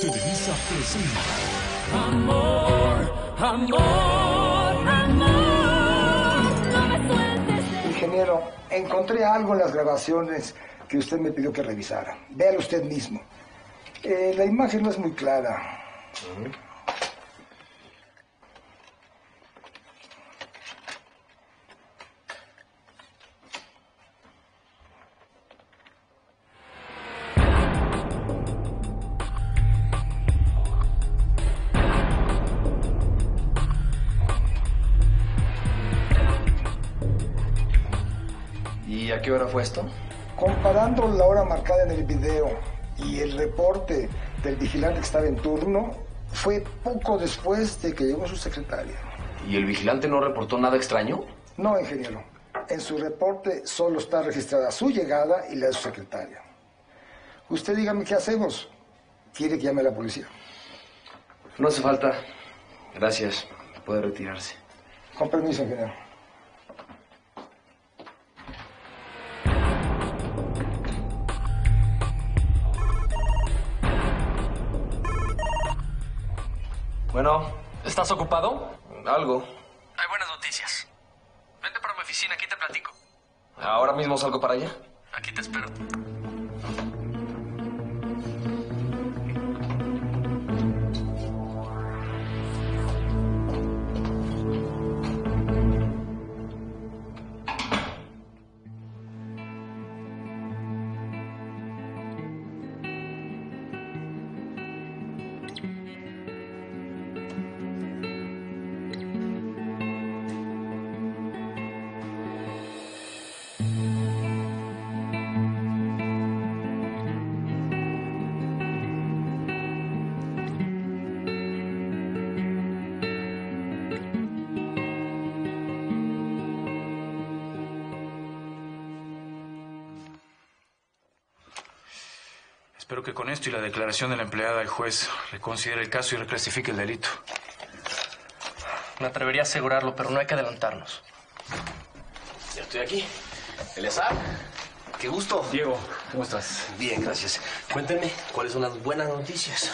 Televisa presenta. Amor, amor, amor. No me sueltes. Ingeniero, encontré algo en las grabaciones que usted me pidió que revisara. Véalo usted mismo. Eh, la imagen no es muy clara. ¿Y a Comparando la hora marcada en el video y el reporte del vigilante que estaba en turno, fue poco después de que llegó su secretaria. ¿Y el vigilante no reportó nada extraño? No, ingeniero. En su reporte solo está registrada su llegada y la de su secretaria. Usted dígame qué hacemos. ¿Quiere que llame a la policía? No hace falta. Gracias. Puede retirarse. Con permiso, ingeniero. Bueno, ¿Estás ocupado? algo. Hay buenas noticias. Vente para mi oficina, aquí te platico. ¿Ahora mismo salgo para allá? Aquí te espero. Espero que con esto y la declaración de la empleada el juez reconsidere el caso y reclasifique el delito. Me atrevería a asegurarlo, pero no hay que adelantarnos. Ya estoy aquí. Eleazar, qué gusto. Diego, ¿cómo estás? Bien, gracias. Cuéntenme, ¿cuáles son las buenas noticias?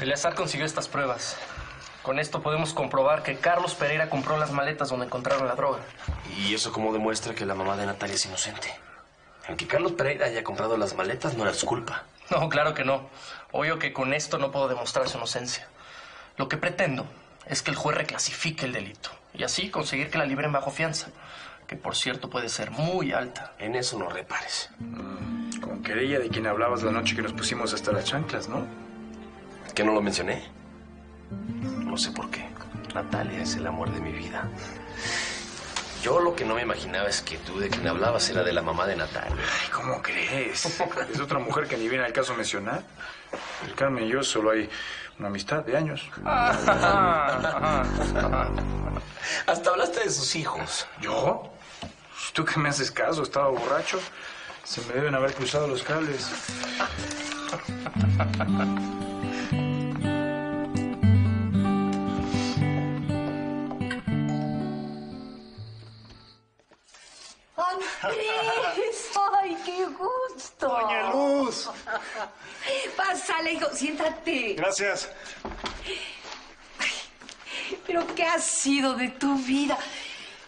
Eleazar consiguió estas pruebas. Con esto podemos comprobar que Carlos Pereira compró las maletas donde encontraron la droga. ¿Y eso cómo demuestra que la mamá de Natalia es inocente? En que Carlos Pereira haya comprado las maletas no era su culpa. No, claro que no. Obvio que con esto no puedo demostrar su inocencia. Lo que pretendo es que el juez reclasifique el delito y así conseguir que la libren bajo fianza, que por cierto puede ser muy alta. En eso no repares. Con querella de quien hablabas la noche que nos pusimos hasta las chanclas, ¿no? ¿Que no lo mencioné? No sé por qué. Natalia es el amor de mi vida. Yo lo que no me imaginaba es que tú de quien hablabas era de la mamá de Natalia. Ay, ¿cómo crees? Es otra mujer que ni viene al caso mencionar. El Carmen y yo solo hay una amistad de años. Hasta hablaste de sus hijos. ¿Yo? ¿Tú qué me haces caso? Estaba borracho. Se me deben haber cruzado los cables. Andrés, ay, qué gusto. Doña Luz. Pásale, hijo, siéntate. Gracias. Pero ¿qué ha sido de tu vida?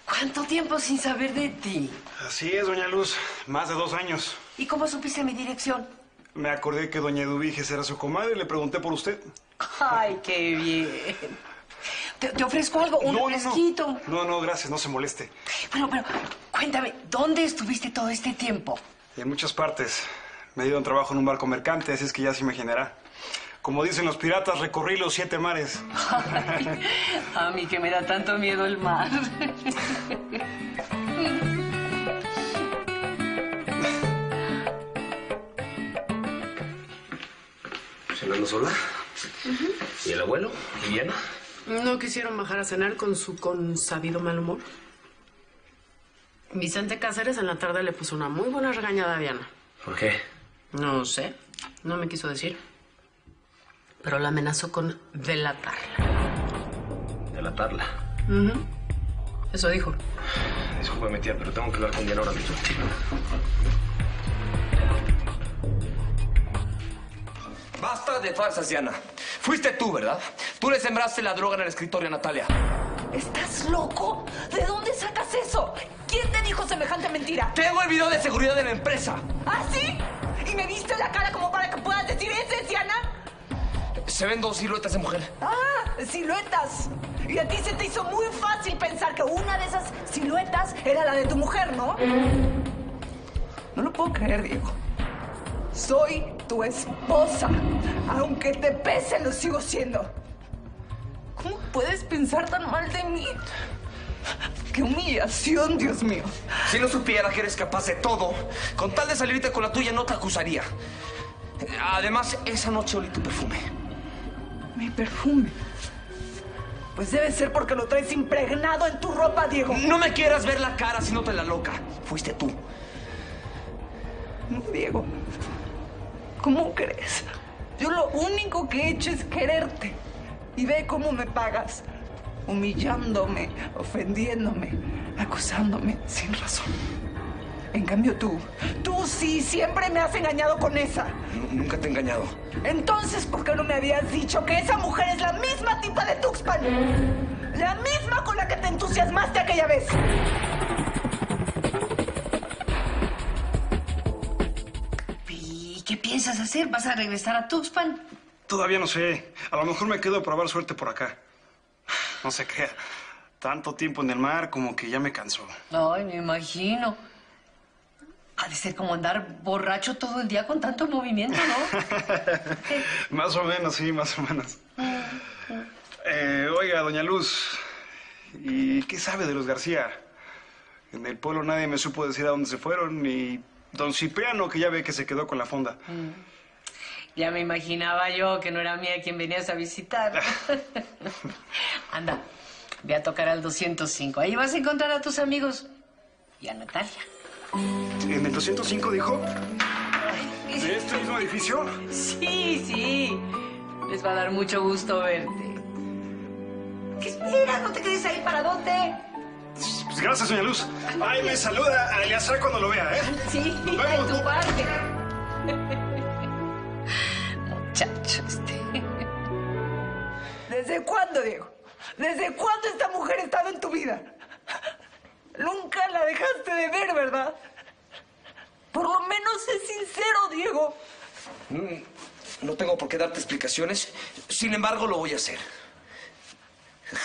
¿Cuánto tiempo sin saber de ti? Así es, doña Luz. Más de dos años. ¿Y cómo supiste mi dirección? Me acordé que doña Eduviges era su comadre y le pregunté por usted. Ay, qué bien. ¿Te, te ofrezco algo? ¿Un no, refresquito? no, no, no, gracias, no se moleste. Bueno, pero cuéntame, ¿dónde estuviste todo este tiempo? En muchas partes. Me dieron trabajo en un barco mercante, así es que ya se imaginará. Como dicen los piratas, recorrí los siete mares. Ay, a mí que me da tanto miedo el mar. ¿Cenando sola? ¿Y el abuelo? ¿Liliana? ¿No quisieron bajar a cenar con su consabido mal humor? Vicente Cáceres en la tarde le puso una muy buena regañada a Diana. ¿Por qué? No sé, no me quiso decir. Pero la amenazó con delatarla. Delatarla. Ujú. Eso dijo. Disculpe, mi tía, pero tengo que hablar con Diana ahora mismo. Basta de farsas, Diana. Fuiste tú, ¿verdad? Tú le sembraste la droga en el escritorio a Natalia. ¿Estás loco? ¿De dónde sacas eso? ¿Quién te dijo semejante mentira? Tengo el video de seguridad de la empresa. ¿Ah, sí? ¿Y me viste la cara como para que puedas decir ese es Diana? Se ven dos siluetas de mujer. Ah, siluetas. Y a ti se te hizo muy fácil pensar que una de esas siluetas era la de tu mujer, ¿no? No lo puedo creer, Diego. Soy tu esposa. Aunque te pese, lo sigo siendo. ¿Cómo puedes pensar tan mal de mí? ¡Qué humillación, Dios mío! Si no supiera que eres capaz de todo, con tal de salirte con la tuya no te acusaría. Además, esa noche olí tu perfume. Mi perfume. Pues debe ser porque lo traes impregnado en tu ropa, Diego. No me quieras ver la cara si no te la loca. Fuiste tú. No, Diego. ¿Cómo crees? Yo lo único que he hecho es quererte. Y ve cómo me pagas. Humillándome, ofendiéndome, acusándome sin razón. En cambio tú, tú sí siempre me has engañado con esa. Nunca te he engañado. Entonces, ¿por qué no me habías dicho que esa mujer es la misma tipa de Tuxpan? La misma con la que te entusiasmaste aquella vez. Qué piensas hacer? ¿Vas a regresar a Tuxpan? Todavía no sé. A lo mejor me quedo a probar suerte por acá. No sé qué. Tanto tiempo en el mar como que ya me cansó. Ay, me imagino. Ha de ser como andar borracho todo el día con tanto movimiento, ¿no? Más o menos, sí, más o menos. Eh, oiga, doña Luz, ¿y qué sabe de los García? En el pueblo nadie me supo decir a dónde se fueron, ni don Cipriano, que ya ve que se quedó con la fonda. Ya me imaginaba yo que no era mía quien venías a visitar. Anda, ve a tocar al 205. Ahí vas a encontrar a tus amigos y a Natalia. ¿En el 205 dijo? ¿De este mismo edificio? Sí, sí. Les va a dar mucho gusto verte. ¿Qué esperas? ¿No te quedes ahí para dónde? Pues gracias, doña Luz. Ay, me saluda a Eleazar cuando lo vea, ¿eh? Sí, Nos de vemos. tu parte. Muchacho este. ¿Desde cuándo, Diego? ¿Desde cuándo esta mujer ha estado en tu vida? Nunca la dejaste de ver, ¿verdad? Por lo menos sé sincero, Diego. Mm, No tengo por qué darte explicaciones. Sin embargo, lo voy a hacer.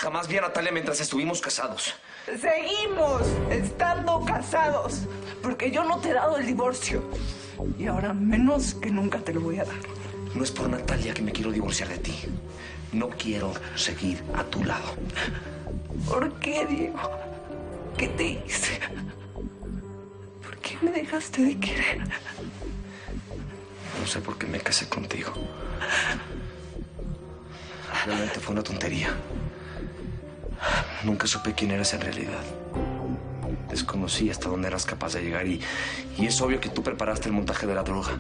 Jamás vi a Natalia mientras estuvimos casados. Seguimos estando casados. Porque yo no te he dado el divorcio. Y ahora menos que nunca te lo voy a dar. No es por Natalia que me quiero divorciar de ti. No quiero seguir a tu lado. ¿Por qué, Diego? ¿Qué te hice? ¿Por qué me dejaste de querer? No sé por qué me casé contigo. Realmente fue una tontería. Nunca supe quién eras en realidad. Desconocí hasta dónde eras capaz de llegar y, y es obvio que tú preparaste el montaje de la droga.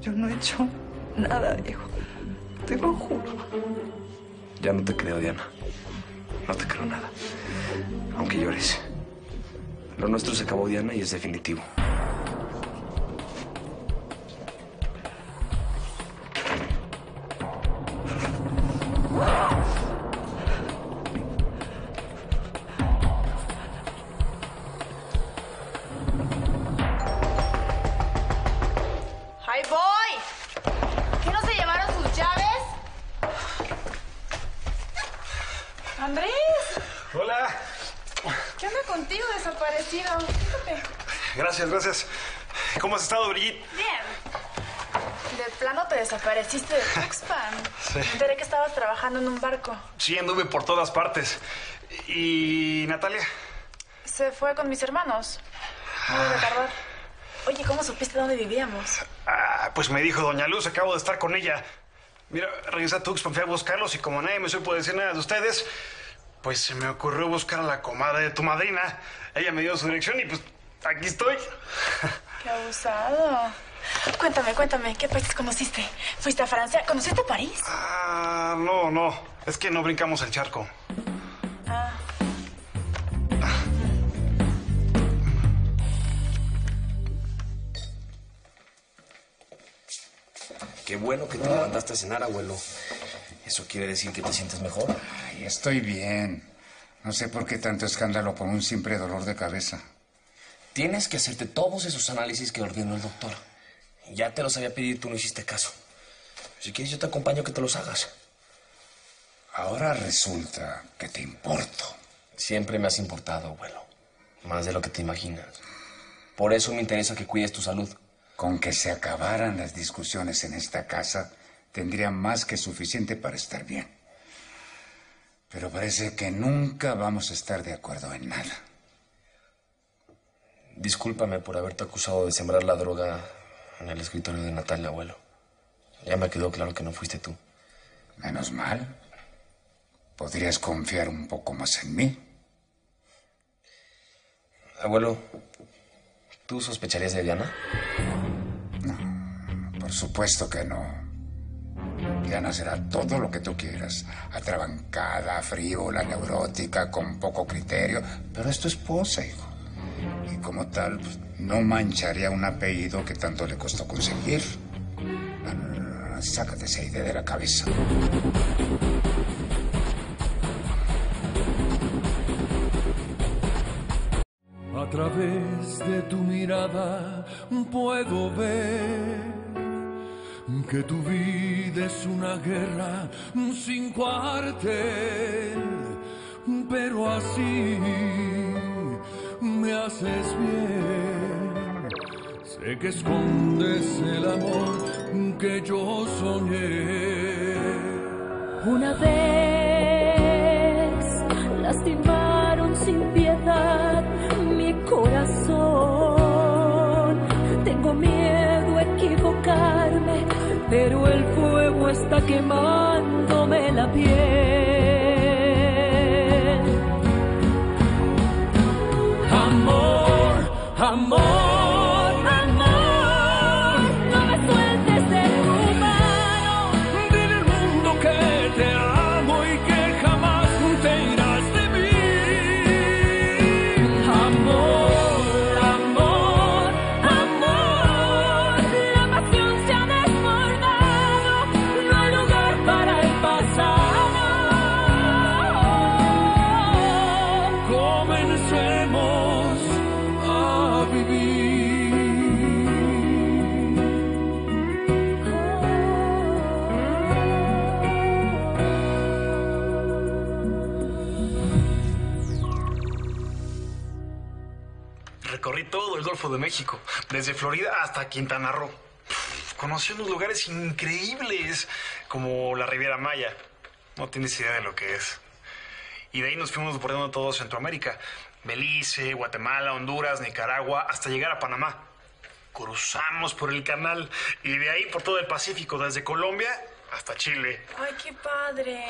Yo no he hecho nada, Diego. Te lo juro. Ya no te creo, Diana. No te creo nada. Aunque llores. Lo nuestro se acabó, Diana, y es definitivo. Sí, anduve por todas partes. ¿Y Natalia? Se fue con mis hermanos. No debe tardar. Oye, ¿cómo supiste dónde vivíamos? Ah, pues me dijo Doña Luz, acabo de estar con ella. Mira, regresé a Tuxpan, fui a buscarlos y como nadie me supo decir nada de ustedes, pues se me ocurrió buscar a la comadre de tu madrina. Ella me dio su dirección y pues aquí estoy. Qué abusado. Cuéntame, cuéntame, ¿qué países conociste? ¿Fuiste a Francia? ¿Conociste París? Ah, no, no. Es que no brincamos el charco. Ah. Qué bueno que te levantaste a cenar, abuelo. ¿Eso quiere decir que te sientes mejor? Ay, estoy bien. No sé por qué tanto escándalo por un simple dolor de cabeza. Tienes que hacerte todos esos análisis que ordenó el doctor. Ya te los había pedido y tú no hiciste caso. Si quieres, yo te acompaño a que te los hagas. Ahora resulta que te importo. Siempre me has importado, abuelo. Más de lo que te imaginas. Por eso me interesa que cuides tu salud. Con que se acabaran las discusiones en esta casa, tendría más que suficiente para estar bien. Pero parece que nunca vamos a estar de acuerdo en nada. Discúlpame por haberte acusado de sembrar la droga en el escritorio de Natalia, abuelo. Ya me quedó claro que no fuiste tú. Menos mal. ¿Podrías confiar un poco más en mí? Abuelo, ¿tú sospecharías de Diana? Por supuesto que no. Diana será todo lo que tú quieras. Atrabancada, frívola, neurótica, con poco criterio. Pero es tu esposa, hijo. Y como tal, pues, no mancharía un apellido que tanto le costó conseguir. No, no, no, no, sácate esa idea de la cabeza. A través de tu mirada puedo ver que tu vida es una guerra sin cuartel, pero así me haces bien. Sé que escondes el amor que yo soñé. Una vez mi corazón. Tengo miedo a equivocarme, pero el fuego está quemándome la piel. Amor, amor, Golfo de México, desde Florida hasta Quintana Roo. Pff, Conocí unos lugares increíbles, como la Riviera Maya. No tienes idea de lo que es. Y de ahí nos fuimos bordeando todo Centroamérica. Belice, Guatemala, Honduras, Nicaragua, hasta llegar a Panamá. Cruzamos por el canal y de ahí por todo el Pacífico, desde Colombia hasta Chile. Ay, qué padre.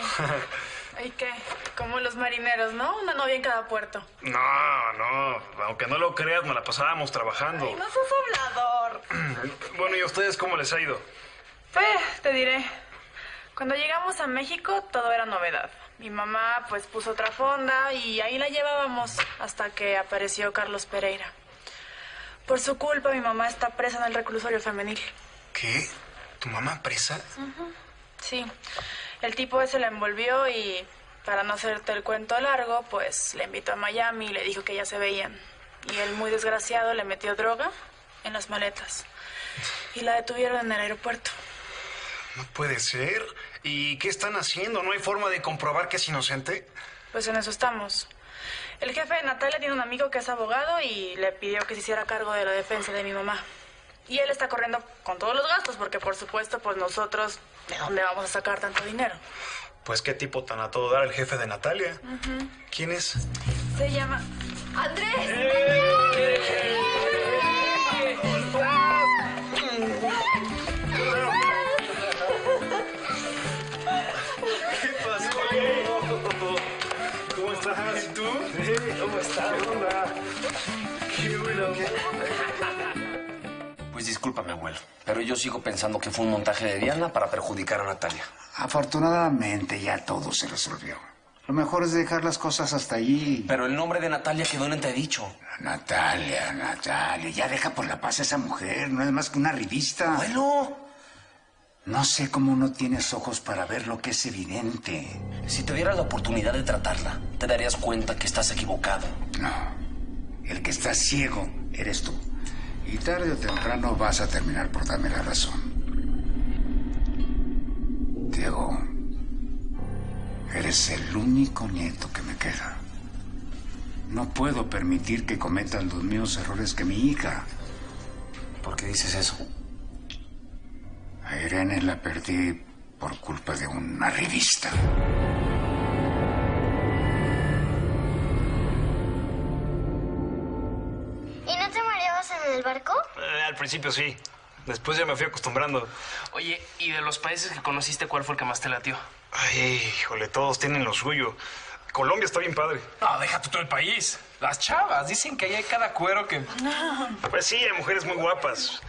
Ay, qué. Como los marineros, ¿no? Una novia en cada puerto. No, no, aunque no lo creas, nos la pasábamos trabajando. Ay, no sos hablador. Bueno, ¿y a ustedes cómo les ha ido? Pues, te diré. Cuando llegamos a México, todo era novedad. Mi mamá, pues, puso otra fonda y ahí la llevábamos hasta que apareció Carlos Pereira. Por su culpa, mi mamá está presa en el reclusorio femenil. ¿Qué? ¿Tu mamá presa? Sí. El tipo ese la envolvió y, para no hacerte el cuento largo, pues le invitó a Miami y le dijo que ya se veían. Y él, muy desgraciado, le metió droga en las maletas. Y la detuvieron en el aeropuerto. No puede ser. ¿Y qué están haciendo? ¿No hay forma de comprobar que es inocente? Pues en eso estamos. El jefe de Natalia tiene un amigo que es abogado y le pidió que se hiciera cargo de la defensa de mi mamá. Y él está corriendo con todos los gastos porque, por supuesto, pues nosotros, ¿de dónde vamos a sacar tanto dinero? Pues qué tipo tan a todo dar el jefe de Natalia. Ujú. ¿Quién es? Se llama... ¡Andrés! ¿Qué pasó? ¿Cómo estás? ¿Y tú? ¿Cómo estás? Hola. Qué bueno. Pues discúlpame, abuelo, pero yo sigo pensando que fue un montaje de Diana para perjudicar a Natalia. Afortunadamente ya todo se resolvió. Lo mejor es dejar las cosas hasta allí. Pero el nombre de Natalia quedó en entredicho. No sé cómo no tienes ojos para ver lo que es evidente. Si te dieras la oportunidad de tratarla, te darías cuenta que estás equivocado. No. El que está ciego eres tú. Y tarde o temprano vas a terminar por darme la razón. Diego, eres el único nieto que me queda. No puedo permitir que cometas los mismos errores que mi hija. ¿Por qué dices eso? A Irene la perdí por culpa de una revista. Barco? Eh, al principio sí. Después ya me fui acostumbrando. Oye, ¿y de los países que conociste, cuál fue el que más te latió? Ay, híjole, todos tienen lo suyo. Colombia está bien padre. No, deja tú todo el país. Las chavas dicen que ahí hay cada cuero que. Pues sí, hay mujeres muy guapas.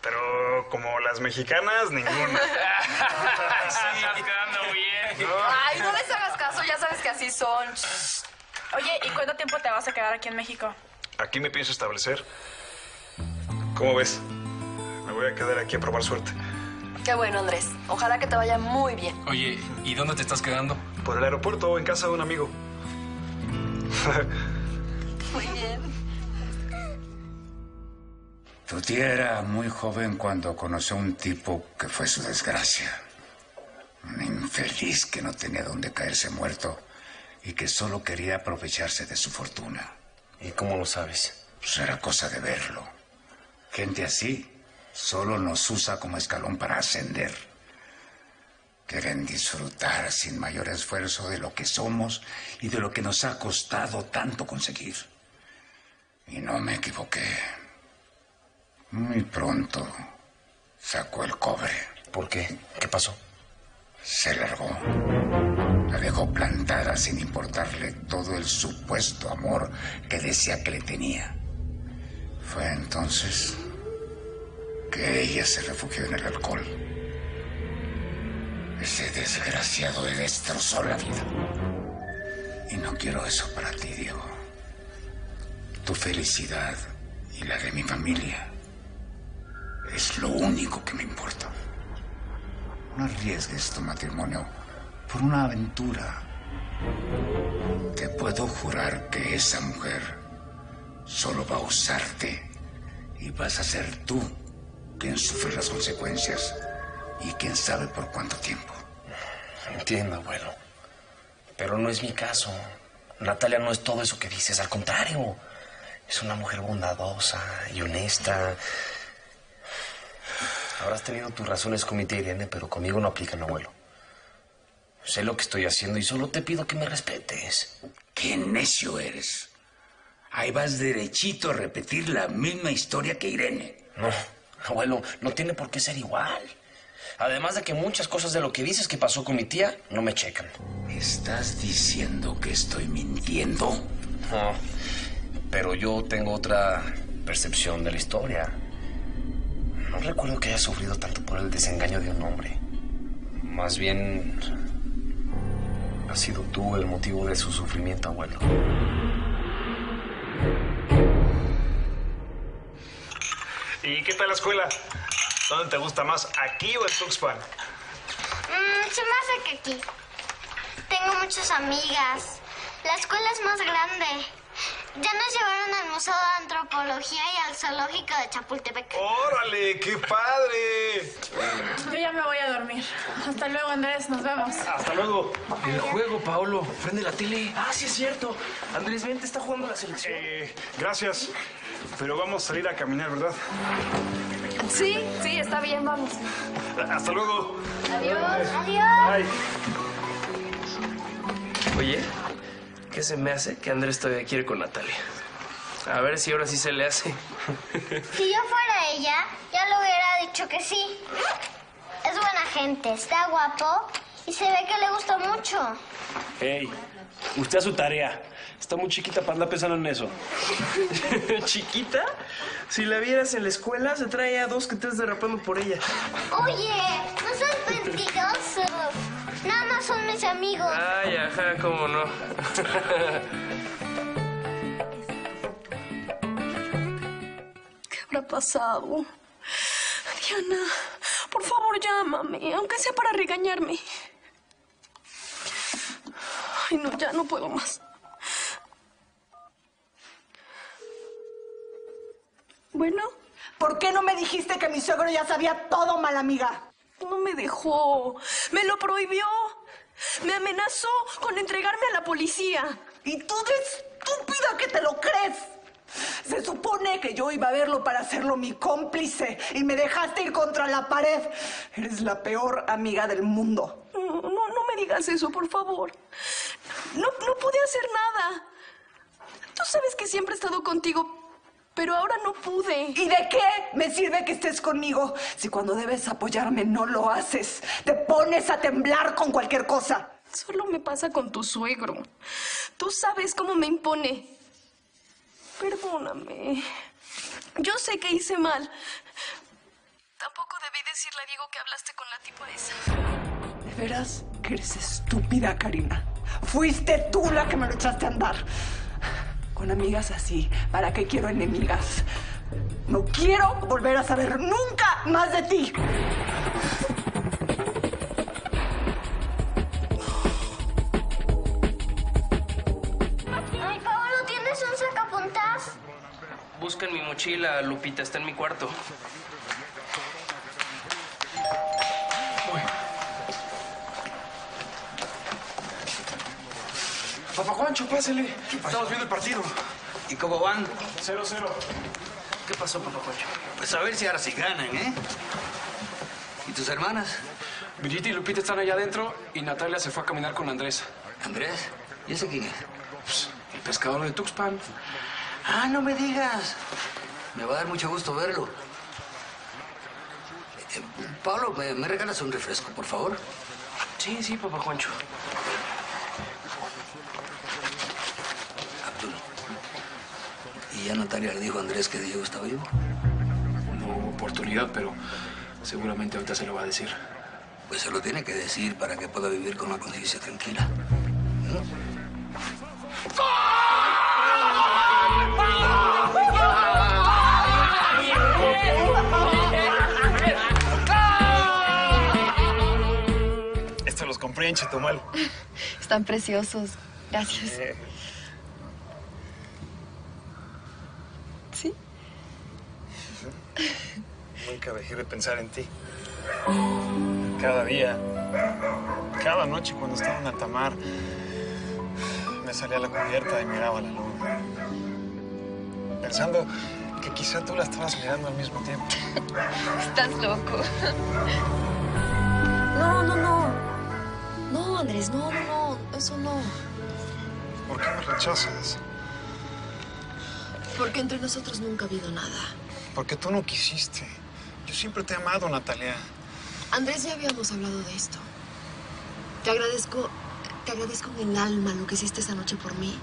Pero como las mexicanas, ninguna. sí, quedando bien. Ay, no les hagas caso, ya sabes que así son. Oye, ¿y cuánto tiempo te vas a quedar aquí en México? Aquí me pienso establecer. ¿Cómo ves? Me voy a quedar aquí a probar suerte. Qué bueno, Andrés. Ojalá que te vaya muy bien. Oye, ¿y dónde te estás quedando? Por el aeropuerto o en casa de un amigo. Muy bien. Tu tía era muy joven cuando conoció a un tipo que fue su desgracia. Un infeliz que no tenía dónde caerse muerto y que solo quería aprovecharse de su fortuna. ¿Y cómo lo sabes? Pues era cosa de verlo. Gente así solo nos usa como escalón para ascender. Quieren disfrutar sin mayor esfuerzo de lo que somos y de lo que nos ha costado tanto conseguir. Y no me equivoqué. Muy pronto sacó el cobre. ¿Por qué? ¿Qué pasó? Se largó. La dejó plantada sin importarle todo el supuesto amor que decía que le tenía. Fue entonces que ella se refugió en el alcohol. Ese desgraciado le destrozó la vida. Y no quiero eso para ti, Diego. Tu felicidad y la de mi familia es lo único que me importa. No arriesgues tu matrimonio por una aventura. Te puedo jurar que esa mujer solo va a usarte y vas a ser tú quien sufre las consecuencias y quién sabe por cuánto tiempo. Entiendo, abuelo. Pero no es mi caso. Natalia no es todo eso que dices, al contrario. Es una mujer bondadosa y honesta. Habrás tenido tus razones con mi tía Irene, pero conmigo no aplican, abuelo. Sé lo que estoy haciendo y solo te pido que me respetes. ¡Qué necio eres! Ahí vas derechito a repetir la misma historia que Irene. No, abuelo, no tiene por qué ser igual. Además de que muchas cosas de lo que dices que pasó con mi tía no me checan. ¿Estás diciendo que estoy mintiendo? No, pero yo tengo otra percepción de la historia. No recuerdo que haya sufrido tanto por el desengaño de un hombre. Más bien, has sido tú el motivo de su sufrimiento, abuelo. ¿Y qué tal la escuela? ¿Dónde te gusta más, aquí o en Tuxpan? Mm, se me hace que aquí. Tengo muchas amigas. La escuela es más grande. Ya nos llevaron al Museo de Antropología y al Zoológico de Chapultepec. ¡Órale! ¡Qué padre! Yo ya me voy a dormir. Hasta luego, Andrés. Nos vemos. Hasta luego. El juego, Paulo. Prende la tele. Ah, sí es cierto. Andrés Vente está jugando la selección. Eh, gracias. Pero vamos a salir a caminar, ¿verdad? Sí, sí, está bien, vamos. Hasta luego. Adiós. Adiós. Bye. Oye, ¿qué se me hace que Andrés todavía quiere con Natalia? A ver si ahora sí se le hace. Si yo fuera ella, ya le hubiera dicho que sí. Es buena gente, está guapo y se ve que le gusta mucho. Hey, usted a su tarea. Está muy chiquita para andar pensando en eso. ¿Chiquita? Si la vieras en la escuela, se trae a dos que tres derrapando por ella. Oye, no seas mentiroso. Nada más son mis amigos. Ay, ajá, cómo no. ¿Qué habrá pasado? Diana, por favor, favor, llámame, aunque sea para regañarme. Ay, no, ya no puedo más. Bueno. ¿Por qué no me dijiste que mi suegro ya sabía todo, mala amiga? No me dejó. Me lo prohibió. Me amenazó con entregarme a la policía. ¿Y tú de estúpida que te lo crees? Se supone que yo iba a verlo para hacerlo mi cómplice y me dejaste ir contra la pared. Eres la peor amiga del mundo. No, no, no me digas eso, por favor. No, no pude hacer nada. Tú sabes que siempre he estado contigo, pero ahora no pude. ¿Y de qué me sirve que estés conmigo si cuando debes apoyarme no lo haces? Te pones a temblar con cualquier cosa. Solo me pasa con tu suegro. Tú sabes cómo me impone. Perdóname. Yo sé que hice mal. Tampoco debí decirle a Diego que hablaste con la tipa esa. ¿De veras que eres estúpida, Karina? Fuiste tú la que me lo echaste a andar. Con amigas así, ¿para qué quiero enemigas? No quiero volver a saber nunca más de ti. Ay, Pablo, ¿tienes un sacapuntas? Busca en mi mochila, Lupita, está en mi cuarto. Papá Juancho, pásele. Estamos viendo el partido. ¿Y cómo van? 0-0. ¿Qué pasó, papá Juancho? Pues a ver si ahora sí ganan, ¿eh? ¿Y tus hermanas? Brigitte y Lupita están allá adentro y Natalia se fue a caminar con Andrés. ¿Andrés? ¿Y ese quién es? Pues, el pescador de Tuxpan. Ah, no me digas. Me va a dar mucho gusto verlo. Eh, Pablo, ¿me, me regalas un refresco, por favor? Sí, sí, papá Juancho. ¿Y ya Natalia le dijo a Andrés que Diego está vivo? No hubo oportunidad, pero seguramente ahorita se lo va a decir. Pues se lo tiene que decir para que pueda vivir con la conciencia tranquila. Estos los compré en Chetumal. Están preciosos. Gracias. Eh, ¿Sí? Nunca dejé de pensar en ti. Cada día, cada noche cuando estaba en alta mar, me salía a la cubierta y miraba la luna. Pensando que quizá tú la estabas mirando al mismo tiempo. Estás loco. No, no, no. No, Andrés, no, no, no. Eso no. ¿Por qué me rechazas? Porque entre nosotros nunca ha habido nada. Porque tú no quisiste. Yo siempre te he amado, Natalia. Andrés, ya habíamos hablado de esto. Te agradezco, te agradezco en el alma lo que hiciste esa noche por mí.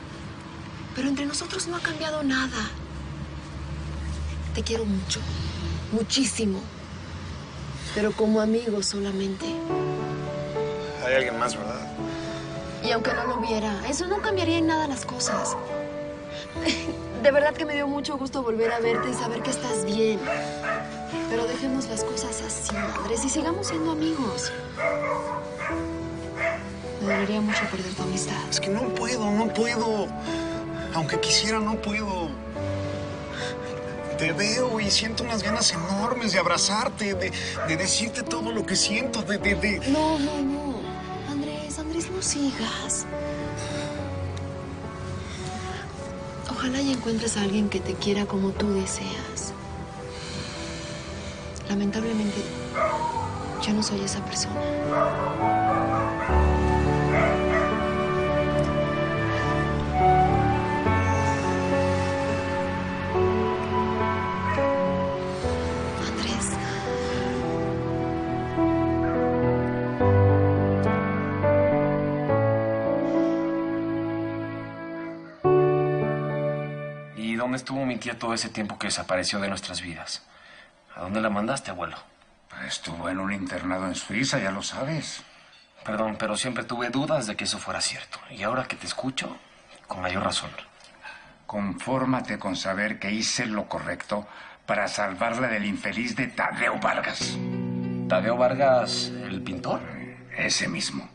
Pero entre nosotros no ha cambiado nada. Te quiero mucho, muchísimo. Pero como amigo solamente. Hay alguien más, ¿verdad? Y aunque no lo hubiera, eso no cambiaría en nada las cosas. De verdad que me dio mucho gusto volver a verte y saber que estás bien. Pero dejemos las cosas así, Andrés, y sigamos siendo amigos. Me dolería mucho perder tu amistad. Es que no puedo, no puedo. Aunque quisiera, no puedo. Te veo y siento unas ganas enormes de abrazarte, de, de decirte todo lo que siento, de, de, de... No, no, no. Andrés, Andrés, no sigas. Ojalá y encuentres a alguien que te quiera como tú deseas. Lamentablemente, yo no soy esa persona. ¿Y dónde estuvo mi tía todo ese tiempo que desapareció de nuestras vidas? ¿A dónde la mandaste, abuelo? Estuvo en un internado en Suiza, ya lo sabes. Perdón, pero siempre tuve dudas de que eso fuera cierto. Y ahora que te escucho, con mayor razón. Confórmate con saber que hice lo correcto para salvarla del infeliz de Tadeo Vargas. Tadeo Vargas, el pintor. Ese mismo.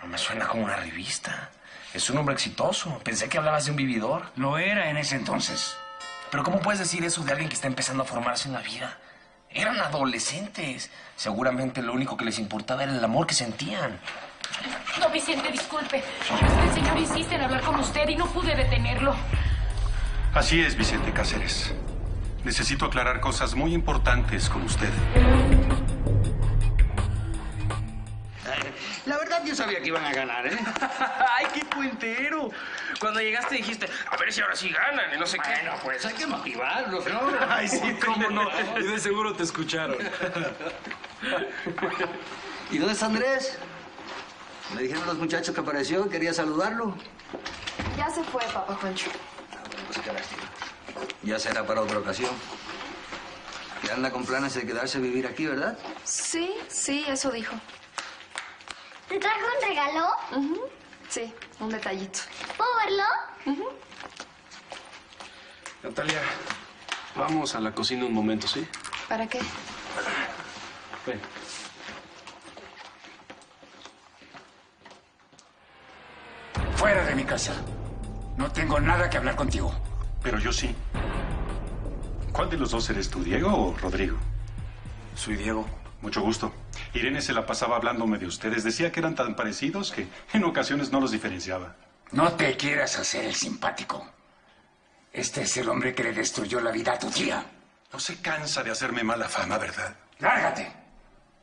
No me suena como una revista. Es un hombre exitoso. Pensé que hablabas de un vividor. Lo era en ese entonces. Pero ¿cómo puedes decir eso de alguien que está empezando a formarse en la vida? Eran adolescentes. Seguramente lo único que les importaba era el amor que sentían. No, Vicente, disculpe. Es que el señor insiste en hablar con usted y no pude detenerlo. Así es, Vicente Cáceres. Necesito aclarar cosas muy importantes con usted. Yo sabía que iban a ganar, ¿eh? ¡Ay, qué puentero! Cuando llegaste dijiste, a ver si ahora sí ganan y no sé qué. Bueno, pues hay que motivarlos, ¿no? Ay, sí, cómo no. Y de seguro te escucharon. ¿Y dónde está Andrés? Me dijeron los muchachos que apareció y quería saludarlo. Ya se fue, papá Juancho. Pues qué lástima. Ya será para otra ocasión. Que anda con planes de quedarse a vivir aquí, ¿verdad? Sí, sí, eso dijo. ¿Te trajo un regalo? Sí, un detallito. ¿Puedo verlo? Natalia, vamos a la cocina un momento, ¿sí? ¿Para qué? Ven. Fuera de mi casa. No tengo nada que hablar contigo. Pero yo sí. ¿Cuál de los dos eres tú, Diego o Rodrigo? Soy Diego. Mucho gusto. Irene se la pasaba hablándome de ustedes. Decía que eran tan parecidos que en ocasiones no los diferenciaba. No te quieras hacer el simpático. Este es el hombre que le destruyó la vida a tu tía. No se cansa de hacerme mala fama, ¿verdad? Lárgate.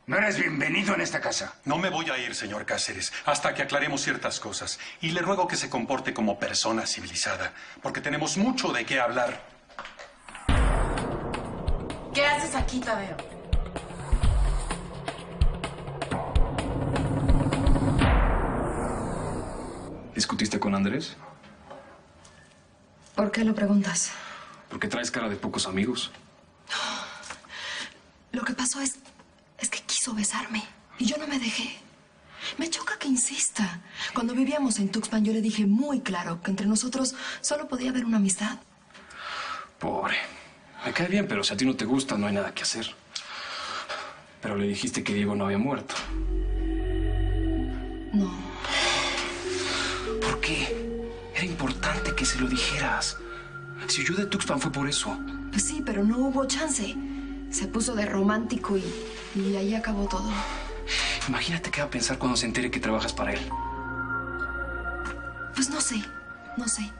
No eres bienvenido en esta casa. No me voy a ir, señor Cáceres, hasta que aclaremos ciertas cosas. Y le ruego que se comporte como persona civilizada, porque tenemos mucho de qué hablar. ¿Qué haces aquí, Tadeo? ¿Discutiste con Andrés? ¿Por qué lo preguntas? Porque traes cara de pocos amigos. Lo que pasó es. es que quiso besarme. Y yo no me dejé. Me choca que insista. Cuando vivíamos en Tuxpan, yo le dije muy claro que entre nosotros solo podía haber una amistad. Pobre. Me cae bien, pero si a ti no te gusta, no hay nada que hacer. Pero le dijiste que Diego no había muerto. Se lo dijeras. Si huyó de Tuxpan fue por eso. Pues sí, pero no hubo chance. Se puso de romántico y, y ahí acabó todo. Imagínate qué va a pensar cuando se entere que trabajas para él. Pues no sé, no sé.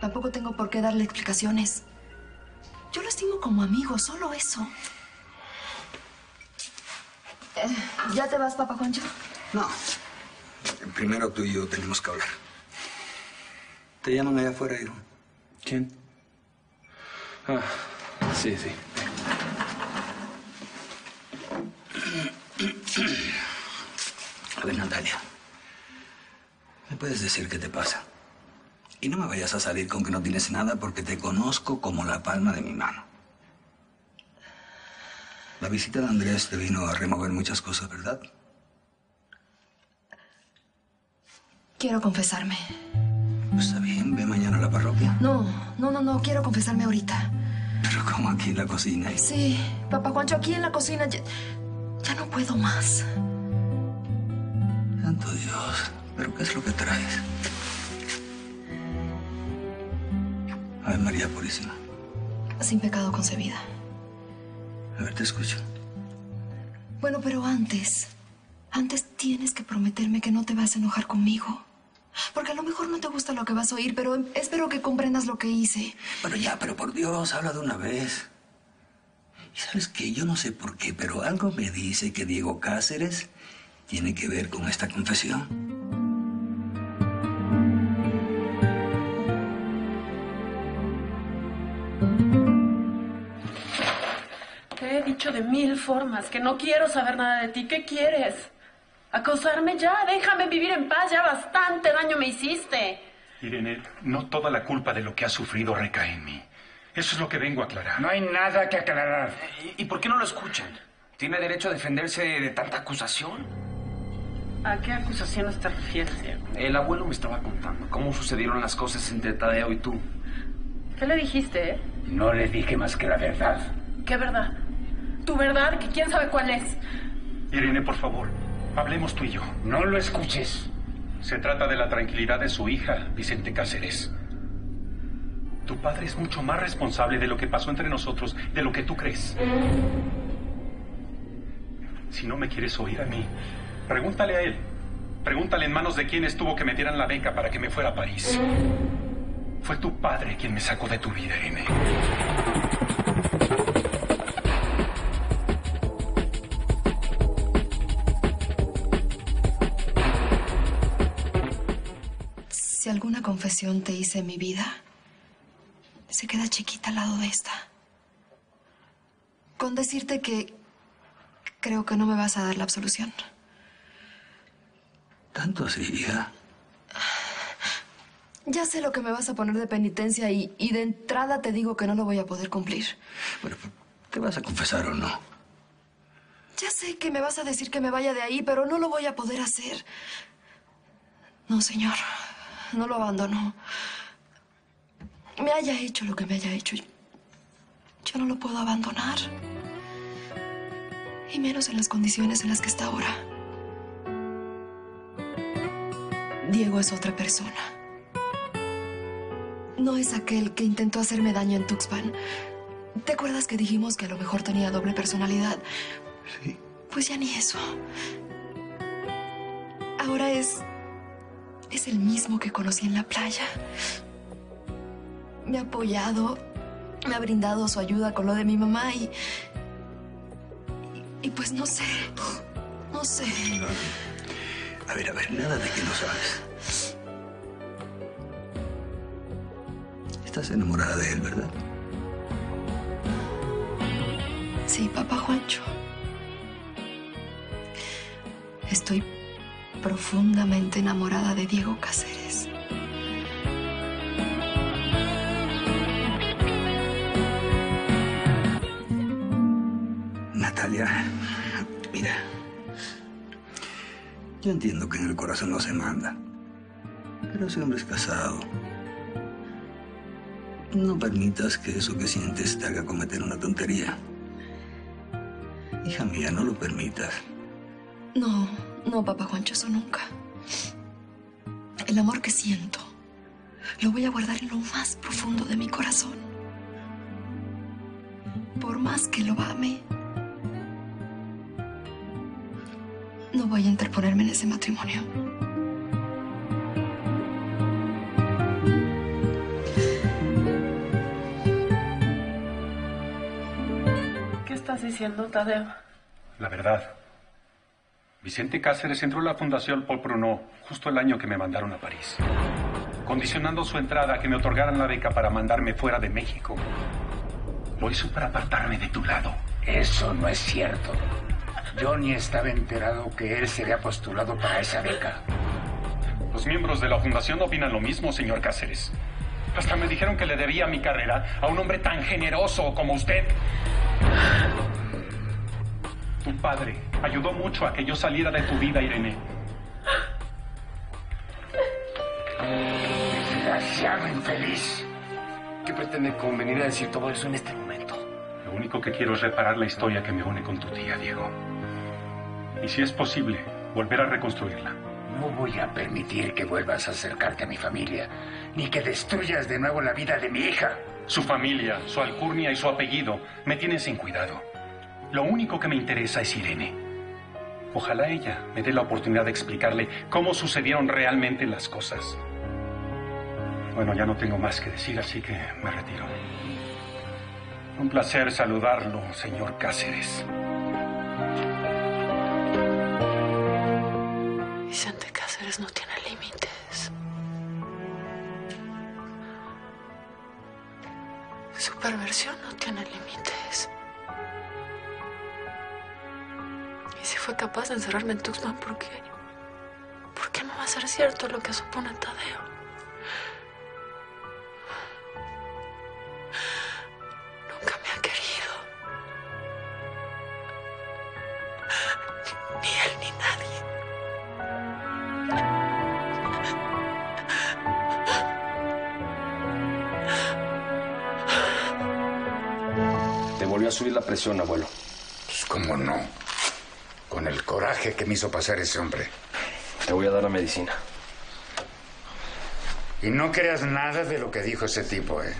Tampoco tengo por qué darle explicaciones. Yo lo estimo como amigo, solo eso. Eh, ¿Ya te vas, papá Juancho? No. Primero tú y yo tenemos que hablar. Te llaman allá afuera, hijo. ¿Quién? Ah, sí, sí. A ver, Natalia. ¿Me puedes decir qué te pasa? Y no me vayas a salir con que no tienes nada porque te conozco como la palma de mi mano. La visita de Andrés te vino a remover muchas cosas, ¿verdad? Quiero confesarme. Está bien, ve mañana a la parroquia. No, no, no, no, quiero confesarme ahorita. Pero como aquí en la cocina. Sí, papá Juancho, aquí en la cocina ya, ya no puedo más. Santo Dios, ¿pero qué es lo que traes? Ave María Purísima. Sin pecado concebida. A ver, te escucho. Bueno, pero antes, antes tienes que prometerme que no te vas a enojar conmigo. Porque a lo mejor no te gusta lo que vas a oír, pero espero que comprendas lo que hice. Pero ya, pero por Dios, habla de una vez. Y sabes qué, yo no sé por qué, pero algo me dice que Diego Cáceres tiene que ver con esta confesión. Te he dicho de mil formas que no quiero saber nada de ti. ¿Qué quieres? Acosarme ya, déjame vivir en paz, ya bastante daño me hiciste. Irene, no toda la culpa de lo que ha sufrido recae en mí. Eso es lo que vengo a aclarar. No hay nada que aclarar. ¿Y, y por qué no lo escuchan? ¿Tiene derecho a defenderse de tanta acusación? ¿A qué acusaciones te refieres, Diego? El abuelo me estaba contando cómo sucedieron las cosas entre Tadeo y tú. ¿Qué le dijiste, eh? No le dije más que la verdad. ¿Qué verdad? tu verdad, que quién sabe cuál es. Irene, por favor, hablemos tú y yo. No lo escuches. Se trata de la tranquilidad de su hija, Vicente Cáceres. Tu padre es mucho más responsable de lo que pasó entre nosotros de lo que tú crees. Si no me quieres oír a mí, pregúntale a él. Pregúntale en manos de quién estuvo que me dieran la beca para que me fuera a París. Fue tu padre quien me sacó de tu vida, Irene. Alguna confesión te hice en mi vida, se queda chiquita al lado de esta. Con decirte que creo que no me vas a dar la absolución. Tanto así, hija. Ya sé lo que me vas a poner de penitencia y, y de entrada te digo que no lo voy a poder cumplir. ¿Te vas a confesar o no? Ya sé que me vas a decir que me vaya de ahí, pero no lo voy a poder hacer. No, señor. No lo abandono. Me haya hecho lo que me haya hecho. Yo no lo puedo abandonar. Y menos en las condiciones en las que está ahora. Diego es otra persona. No es aquel que intentó hacerme daño en Tuxpan. ¿Te acuerdas que dijimos que a lo mejor tenía doble personalidad? Sí. Pues ya ni eso. Ahora es... Es el mismo que conocí en la playa. Me ha apoyado, me ha brindado su ayuda con lo de mi mamá y... Y, y pues no sé. No sé. A ver, a ver, nada de que no sabes. Estás enamorada de él, ¿verdad? Sí, papá Juancho. Estoy profundamente enamorada de Diego Cáceres. Natalia, mira. Yo entiendo que en el corazón no se manda. Pero ese hombre es casado. No permitas que eso que sientes te haga cometer una tontería. Hija mía, no lo permitas. No, no, papá Juancho, eso nunca. El amor que siento lo voy a guardar en lo más profundo de mi corazón. Por más que lo ame, no voy a interponerme en ese matrimonio. ¿Qué estás diciendo, Tadeo? La verdad. Vicente Cáceres entró a la Fundación Paul Pruno justo el año que me mandaron a París, condicionando su entrada a que me otorgaran la beca para mandarme fuera de México. Lo hizo para apartarme de tu lado. Eso no es cierto. Yo ni estaba enterado que él se había postulado para esa beca. Los miembros de la fundación opinan lo mismo, señor Cáceres. Hasta me dijeron que le debía mi carrera a un hombre tan generoso como usted. Tu padre ayudó mucho a que yo saliera de tu vida, Irene. Desgraciado infeliz. ¿Qué pretende convenir a decir todo eso en este momento? Lo único que quiero es reparar la historia que me une con tu tía, Diego. Y si es posible, volver a reconstruirla. No voy a permitir que vuelvas a acercarte a mi familia, ni que destruyas de nuevo la vida de mi hija. Su familia, su alcurnia y su apellido me tienen sin cuidado. Lo único que me interesa es Irene. Ojalá ella me dé la oportunidad de explicarle cómo sucedieron realmente las cosas. Bueno, ya no tengo más que decir, así que me retiro. Un placer saludarlo, señor Cáceres. Vicente Cáceres no tiene límites. Su perversión no tiene límites. Fue capaz de encerrarme en Tuxpan, ¿por qué? ¿Por qué no va a ser cierto lo que supone Tadeo? Nunca me ha querido. Ni él ni nadie. Te volvió a subir la presión, abuelo. ¿Cómo no? Con el coraje que me hizo pasar ese hombre. Te voy a dar la medicina. Y no creas nada de lo que dijo ese tipo, ¿eh?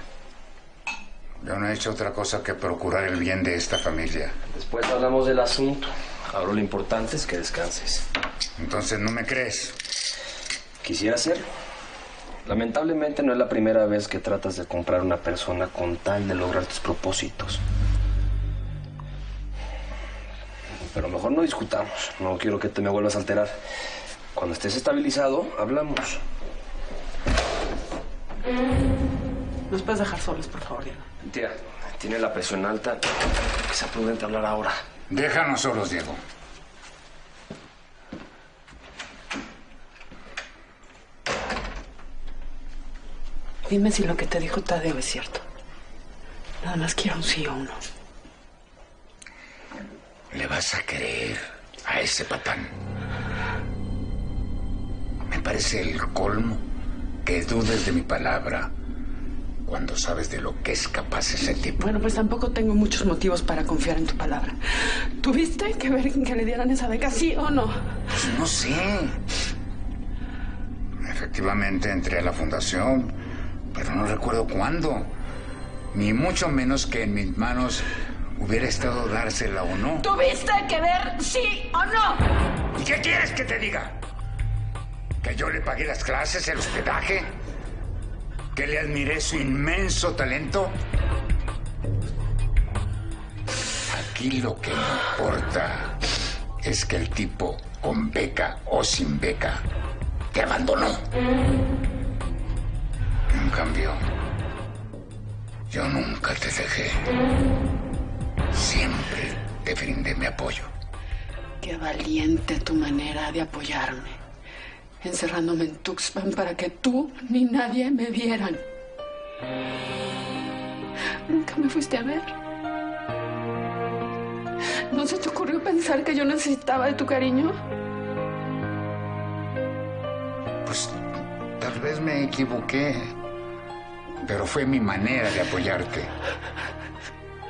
Yo no he hecho otra cosa que procurar el bien de esta familia. Después hablamos del asunto. Ahora lo importante es que descanses. Entonces, ¿no me crees? Quisiera hacerlo. Lamentablemente no es la primera vez que tratas de comprar una persona con tal de lograr tus propósitos. No discutamos. No quiero que te me vuelvas a alterar. Cuando estés estabilizado, hablamos. ¿Nos puedes dejar solos, por favor, Diana? Tía, tiene la presión alta. Que sea prudente hablar ahora. Déjanos solos, Diego. Dime si lo que te dijo Tadeo es cierto. Nada más quiero un sí o un no. ¿Le vas a creer a ese patán? Me parece el colmo que dudes de mi palabra cuando sabes de lo que es capaz ese tipo. Bueno, pues tampoco tengo muchos motivos para confiar en tu palabra. ¿Tuviste que ver que le dieran esa beca, sí o no? Pues no sé. Efectivamente entré a la fundación, pero no recuerdo cuándo. Ni mucho menos que en mis manos hubiera estado dársela o no. ¿Tuviste que ver sí o no? ¿Y qué quieres que te diga? ¿Que yo le pagué las clases, el hospedaje? ¿Que le admiré su inmenso talento? Aquí lo que importa es que el tipo, con beca o sin beca, te abandonó. En cambio, yo nunca te dejé. Siempre te brindé mi apoyo. Qué valiente tu manera de apoyarme. Encerrándome en Tuxpan para que tú ni nadie me vieran. Nunca me fuiste a ver. ¿No se te ocurrió pensar que yo necesitaba de tu cariño? Pues tal vez me equivoqué, pero fue mi manera de apoyarte.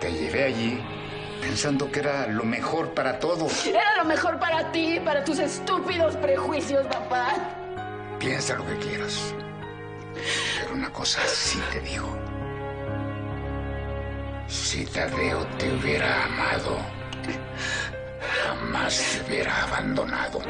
Te llevé allí pensando que era lo mejor para todos. Era lo mejor para ti, para tus estúpidos prejuicios, papá. Piensa lo que quieras. Pero una cosa sí te digo. Si Tadeo te hubiera amado, jamás te hubiera abandonado.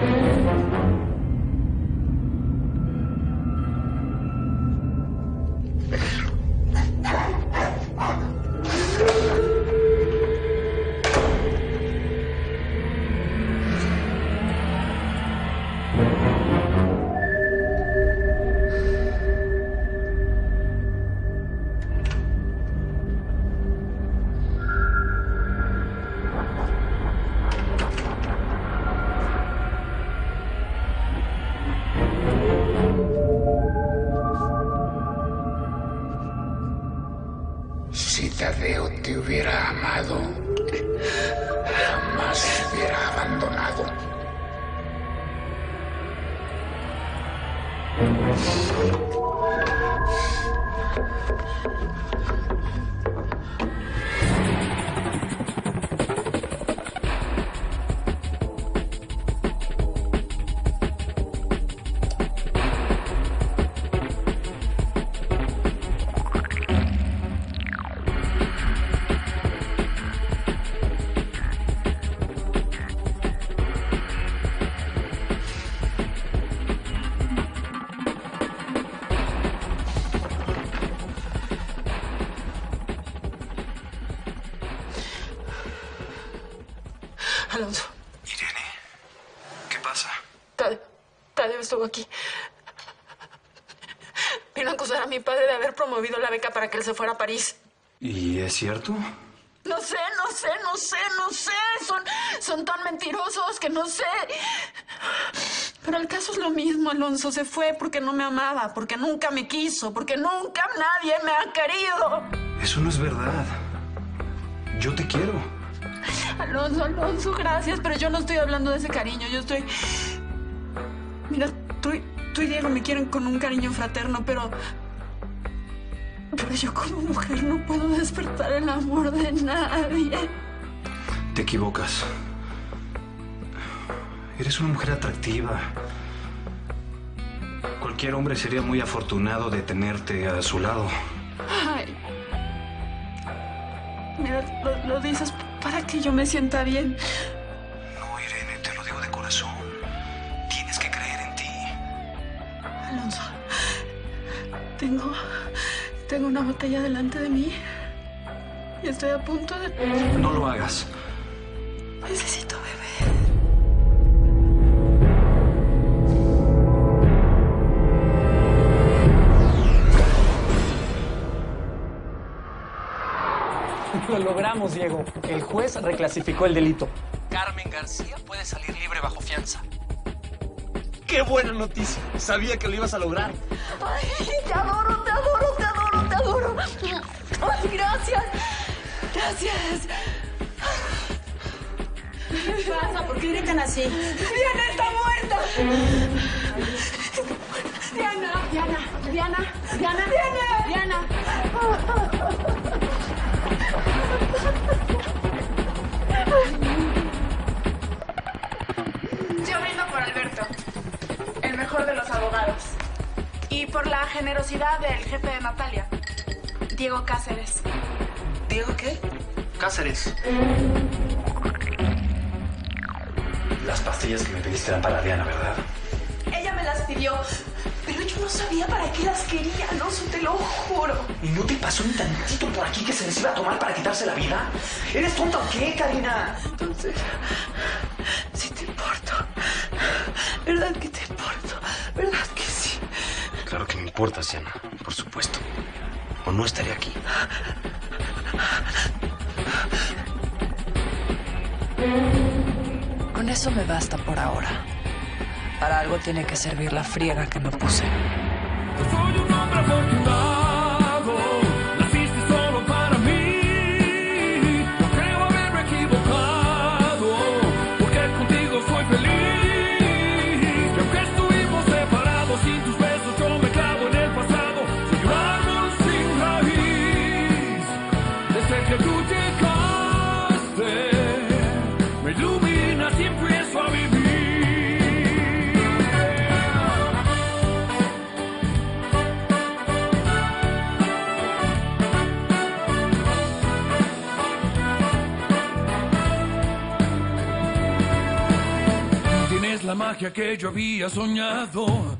Aquí. Vino a acusar a mi padre de haber promovido la beca para que él se fuera a París. ¿Y es cierto? No sé, no sé, no sé, no sé. Son, son tan mentirosos que no sé. Pero el caso es lo mismo, Alonso. Se fue porque no me amaba, porque nunca me quiso, porque nunca nadie me ha querido. Eso no es verdad. Yo te quiero. Alonso, Alonso, gracias, pero yo no estoy hablando de ese cariño. Yo estoy. Mira, tú, y- tú y Diego me quieren con un cariño fraterno, pero. Pero yo como mujer no puedo despertar el amor de nadie. Te equivocas. Eres una mujer atractiva. Cualquier hombre sería muy afortunado de tenerte a su lado. Ay. Mira, lo, lo dices para que yo me sienta bien. Alonso, tengo, tengo una botella delante de mí y estoy a punto de... No lo hagas. Necesito beber. Lo logramos, Diego. El juez reclasificó el delito. Carmen García puede salir libre bajo fianza. ¡Qué buena noticia! Sabía que lo ibas a lograr. Ay, te adoro, te adoro, te adoro, te adoro. Ay, gracias. Gracias. ¿Qué pasa? ¿Por qué gritan así? Diana está muerta. Diana, Diana, Diana, Diana, Diana. Diana. Abogados. Y por la generosidad del jefe de Natalia, Diego Cáceres. ¿Diego qué? Cáceres. Las pastillas que me pediste eran para Diana, ¿verdad? Ella me las pidió, pero yo no sabía para qué las quería, Alonso, te lo juro. ¿Y no te pasó ni tantito por aquí que se les iba a tomar para quitarse la vida? ¿Eres tonta o qué, Karina? Entonces, sí te importo. ¿Verdad que te importas, Diana, por supuesto. O no estaría aquí. Con eso me basta por ahora. Para algo tiene que servir la friega que me puse. Soy un hombre afortunado, la magia que yo había soñado.